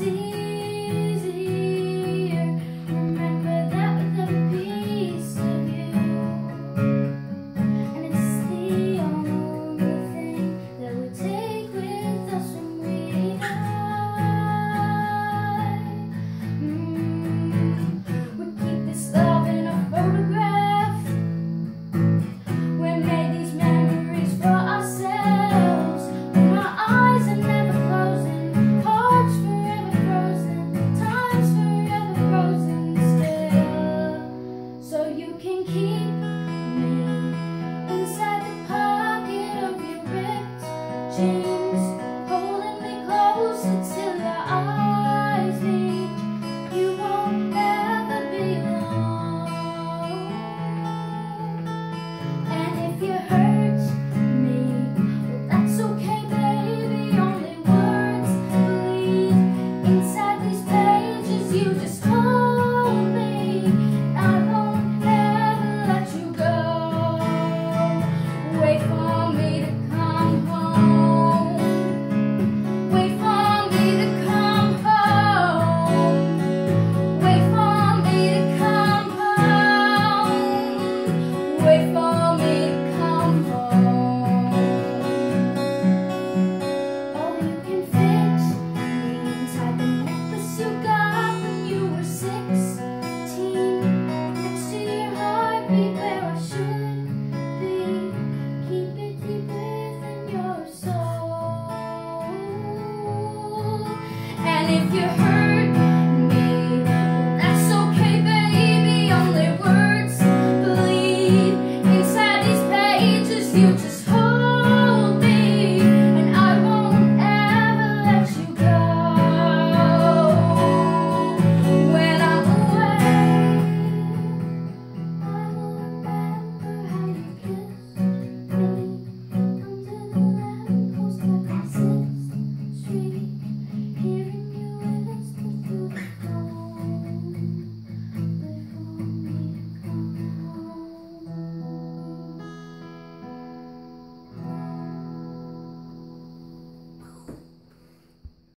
see you